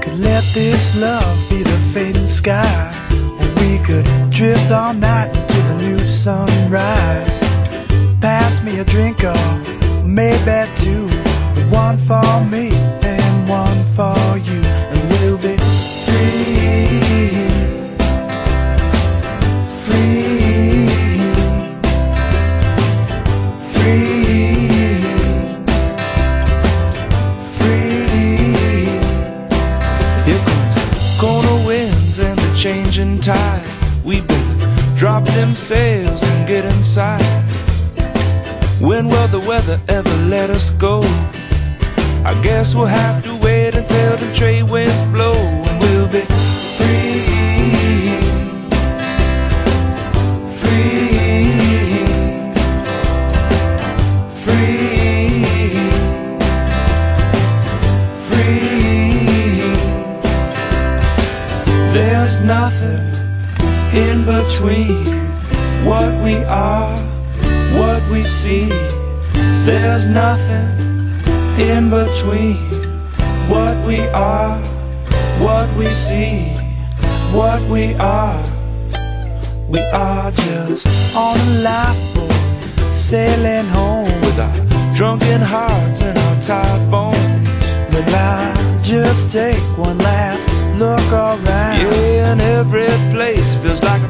could let this love be the fading sky. We could drift all night into the new sunrise. Pass me a drink or maybe two. One for me and one for you. And we'll be free. Free. Free. Changing tide. We better drop them sails and get inside. When will the weather ever let us go? I guess we'll have to wait until the trade winds blow and we'll be There's nothing in between what we are, what we see. There's nothing in between what we are, what we see, what we are. We are just on a lifeboat, sailing home with our drunken hearts and our tired bones. But I just take one last look around. Yeah, and every place feels like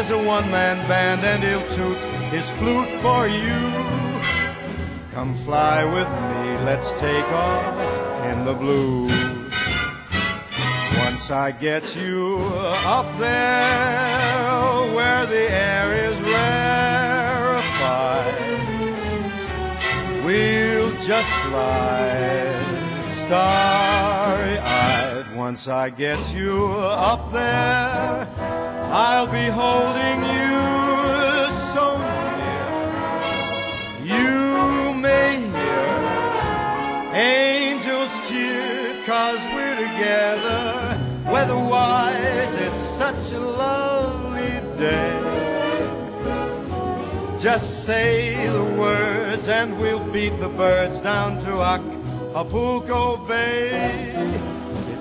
there's a one-man band and he'll toot his flute for you. Come fly with me, let's take off in the blues. Once I get you up there where the air is rarefied, we'll just fly starry-eyed. Once I get you up there, I'll be holding you so near. You may hear angels cheer, cause we're together. Weatherwise, it's such a lovely day. Just say the words and we'll beat the birds down to Acapulco Bay.